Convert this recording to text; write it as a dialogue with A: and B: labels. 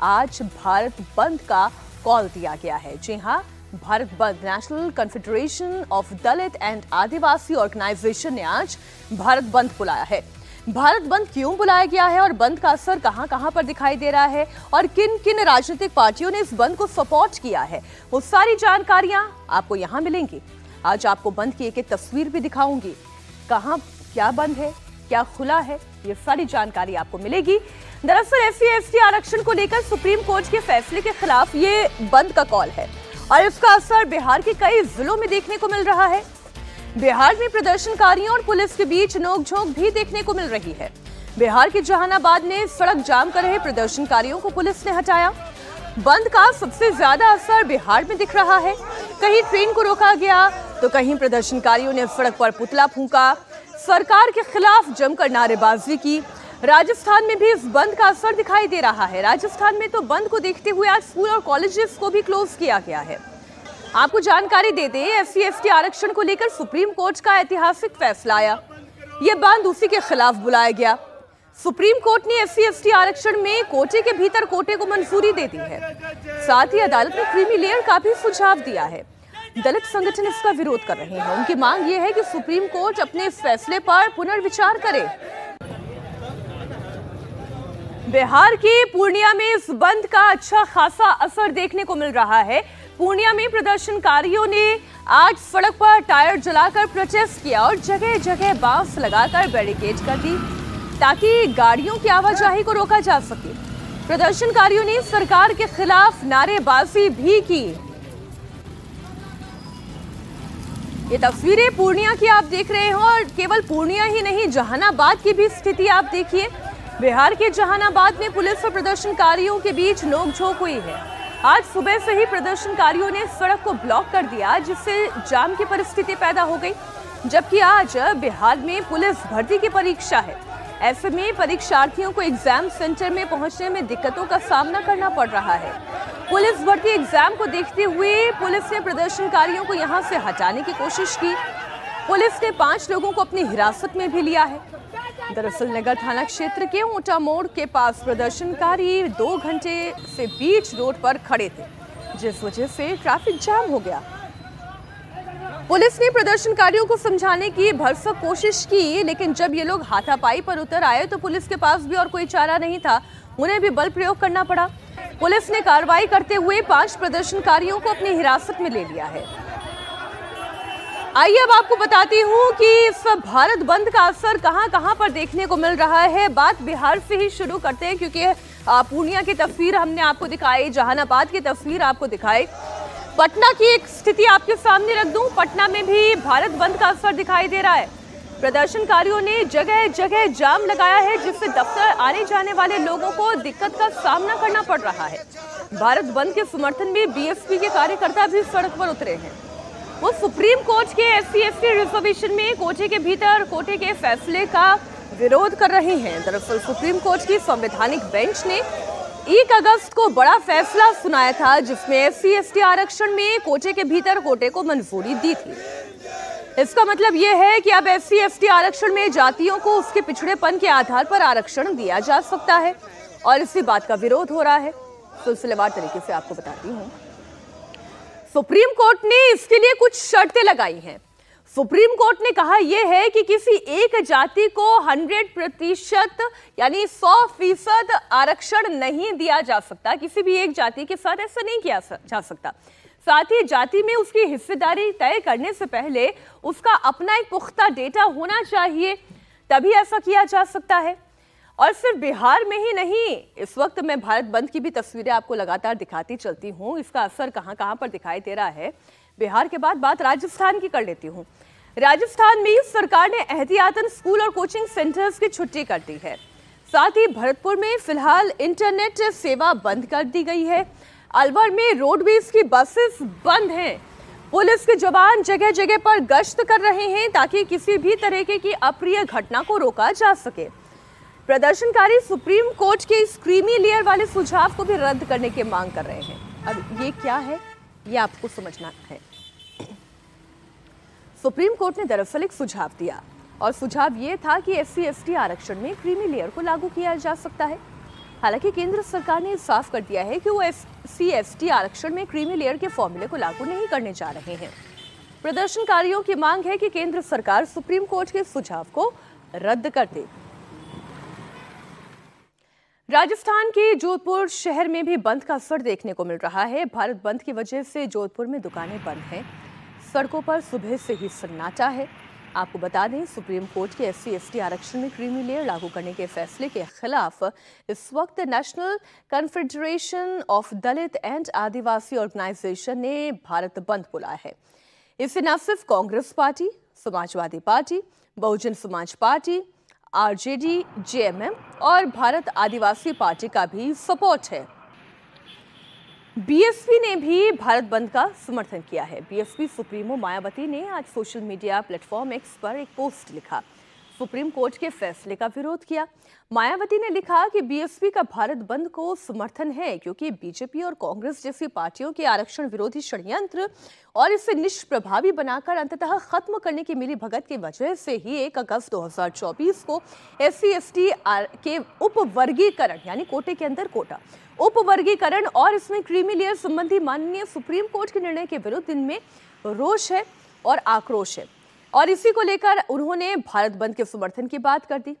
A: आज भारत बंद का कॉल दिया गया है। जी हाँ Bharat bandh national confederation of Dalit and Adivasi organisation ने आज भारत बंद बुलाया है। भारत बंद क्यों बुलाया गया है और बंद का असर कहाँ कहाँ पर दिखाई दे रहा है और किन किन राजनीतिक पार्टियों ने इस बंद को सपोर्ट किया है, वो सारी जानकारियाँ आपको यहाँ मिलेंगी। आज आपको बंद की एक एक तस्वीर भी दिखाऊँगी। कहाँ, क्या बंद है? क्या खुला है, ये सारी जानकारी आपको मिलेगी। दरअसल एस सी आरक्षण को लेकर सुप्रीम कोर्ट के फैसले के खिलाफ ये बंद का कॉल है और इसका असर बिहार के कई जिलों में देखने को मिल रहा है। बिहार में प्रदर्शनकारियों और पुलिस के बीच नोकझोंक भी देखने को मिल रही है। बिहार के जहानाबाद में सड़क जाम कर रहे प्रदर्शनकारियों को पुलिस ने हटाया। बंद का सबसे ज़्यादा असर बिहार में दिख रहा है। कहीं ट्रेन को रोका गया तो कहीं प्रदर्शनकारियों ने सड़क पर पुतला फूंका। सरकार के खिलाफ जमकर नारेबाजी की। राजस्थान में भी इस बंद का असर दिखाई दे रहा है। राजस्थान में तो बंद को देखते हुए आज स्कूल और कॉलेजेस को भी क्लोज किया गया है। आपको जानकारी दे दें एस सी आरक्षण को लेकर सुप्रीम कोर्ट का ऐतिहासिक फैसला आया। यह बंद उसी के खिलाफ बुलाया गया। सुप्रीम कोर्ट ने एस सी आरक्षण में कोटे के भीतर कोटे को मंजूरी दे दी है। साथ ही अदालत ने क्रीमी लेयर का भी सुझाव दिया है। दलित संगठन इसका विरोध कर रहे हैं। उनकी मांग ये है कि सुप्रीम कोर्ट अपने फैसले पर पुनर्विचार करे। बिहार के पूर्णिया में इस बंद का अच्छा खासा असर देखने को मिल रहा है। पूर्णिया में प्रदर्शनकारियों ने आज सड़क पर टायर जलाकर प्रोटेस्ट किया और जगह जगह बाँस लगाकर बैरिकेड कर दी, ताकि गाड़ियों की आवाजाही को रोका जा सके। प्रदर्शनकारियों ने सरकार के खिलाफ नारेबाजी भी की। ये तस्वीरें पूर्णिया की आप देख रहे हो और केवल पूर्णिया ही नहीं, जहानाबाद की भी स्थिति आप देखिए। बिहार के जहानाबाद में पुलिस और प्रदर्शनकारियों के बीच नोकझोंक हुई है। आज सुबह से ही प्रदर्शनकारियों ने सड़क को ब्लॉक कर दिया, जिससे जाम की परिस्थिति पैदा हो गई। जबकि आज बिहार में पुलिस भर्ती की परीक्षा है। ऐसे में परीक्षार्थियों को एग्ज़ाम सेंटर में पहुँचने में दिक्कतों का सामना करना पड़ रहा है। पुलिस भर्ती एग्ज़ाम को देखते हुए पुलिस ने प्रदर्शनकारियों को यहाँ से हटाने की कोशिश की। पुलिस ने पाँच लोगों को अपनी हिरासत में भी लिया है। दरअसल नगर थाना क्षेत्र के ऊंटा मोड़ के पास प्रदर्शनकारी दो घंटे से बीच रोड पर खड़े थे, जिस वजह से ट्रैफ़िक जाम हो गया। पुलिस ने प्रदर्शनकारियों को समझाने की भरसक कोशिश की, लेकिन जब ये लोग हाथापाई पर उतर आए तो पुलिस के पास भी और कोई चारा नहीं था। उन्हें भी बल प्रयोग करना पड़ा। पुलिस ने कार्रवाई करते हुए पाँच प्रदर्शनकारियों को अपनी हिरासत में ले लिया है। आइए अब आपको बताती हूँ कि इस भारत बंद का असर कहाँ कहाँ पर देखने को मिल रहा है। बात बिहार से ही शुरू करते हैं, क्योंकि पूर्णिया की तस्वीर हमने आपको दिखाई, जहानाबाद की तस्वीर आपको दिखाई। पटना की एक स्थिति आपके सामने रख दूँ। पटना में भी भारत बंद का असर दिखाई दे रहा है। प्रदर्शनकारियों ने जगह जगह जाम लगाया है, जिससे दफ्तर आने जाने वाले लोगों को दिक्कत का सामना करना पड़ रहा है। भारत बंद के समर्थन में बीएसपी के कार्यकर्ता भी सड़क पर उतरे हैं। वो सुप्रीम कोर्ट के एस सी रिजर्वेशन में कोटे के भीतर कोटे के फैसले का विरोध कर रहे हैं। दरअसल सुप्रीम कोर्ट की संवैधानिक बेंच ने एक अगस्त को बड़ा फैसला सुनाया था, जिसमें एस सी आरक्षण में कोटे के भीतर कोटे को मंजूरी दी थी। इसका मतलब यह है कि अब एस सी आरक्षण में जातियों को उसके पिछड़ेपन के आधार पर आरक्षण दिया जा सकता है। और इसी बात का विरोध हो रहा है। सिलसिलेवार तरीके से आपको बताती हूँ। सुप्रीम कोर्ट ने इसके लिए कुछ शर्तें लगाई हैं। सुप्रीम कोर्ट ने कहा यह है कि किसी एक जाति को 100 प्रतिशत यानी 100 फ़ीसद आरक्षण नहीं दिया जा सकता। किसी भी एक जाति के साथ ऐसा नहीं किया जा सकता। साथ ही जाति में उसकी हिस्सेदारी तय करने से पहले उसका अपना एक पुख्ता डेटा होना चाहिए, तभी ऐसा किया जा सकता है। और सिर्फ़ बिहार में ही नहीं, इस वक्त मैं भारत बंद की भी तस्वीरें आपको लगातार दिखाती चलती हूँ। इसका असर कहाँ कहाँ पर दिखाई दे रहा है, बिहार के बाद बात राजस्थान की कर लेती हूँ। राजस्थान में सरकार ने एहतियातन स्कूल और कोचिंग सेंटर्स की छुट्टी कर दी है। साथ ही भरतपुर में फ़िलहाल इंटरनेट सेवा बंद कर दी गई है। अलवर में रोडवेज़ की बसेस बंद हैं। पुलिस के जवान जगह जगह पर गश्त कर रहे हैं ताकि किसी भी तरह की अप्रिय घटना को रोका जा सके। प्रदर्शनकारी सुप्रीम कोर्ट के इस क्रीमी लेयर वाले सुझाव को भी रद्द करने की मांग कर रहे हैं। अब ये क्या है? ये आपको समझना है। सुप्रीम कोर्ट ने दरअसल एक सुझाव दिया और सुझाव ये था कि एस सी आरक्षण में क्रीमी लेयर को लागू किया जा सकता है। हालाँकि केंद्र सरकार ने साफ़ कर दिया है कि वो सी एस टी आरक्षण में क्रीमी लेयर के फॉर्मूले को लागू नहीं करने जा रहे हैं। प्रदर्शनकारियों की मांग है कि केंद्र सरकार सुप्रीम कोर्ट के सुझाव को रद्द कर दे। राजस्थान के जोधपुर शहर में भी बंद का असर देखने को मिल रहा है। भारत बंद की वजह से जोधपुर में दुकानें बंद हैं। सड़कों पर सुबह से ही सन्नाटा है। आपको बता दें, सुप्रीम कोर्ट के एस सी आरक्षण में क्रीमी लेयर लागू करने के फैसले के खिलाफ इस वक्त national confederation of Dalit and Adivasi organisation ने भारत बंद बुलाया है। इससे न सिर्फ़ Congress party, Samajwadi party, Bahujan Samaj party, RJD, JMM और भारत आदिवासी पार्टी का भी सपोर्ट है। बीएसपी ने भी भारत बंद का समर्थन किया है। बीएसपी सुप्रीमो मायावती ने आज सोशल मीडिया प्लेटफॉर्म एक्स पर एक पोस्ट लिखा। सुप्रीम कोर्ट के फैसले का विरोध किया। मायावती ने लिखा कि बीएसपी का भारत बंद को समर्थन है, क्योंकि बीजेपी और कांग्रेस जैसी पार्टियों के आरक्षण विरोधी षड्यंत्र और इसे निष्प्रभावी बनाकर अंततः खत्म करने की मिली भगत की वजह से ही एक अगस्त 2024 को एस सी के उपवर्गीकरण, यानी कोटे के अंदर कोटा, उपवर्गीकरण और इसमें क्रीमी लेयर संबंधी माननीय सुप्रीम कोर्ट के निर्णय के विरुद्ध इनमें रोष है और आक्रोश है। और इसी को लेकर उन्होंने भारत बंद के समर्थन की बात कर दी।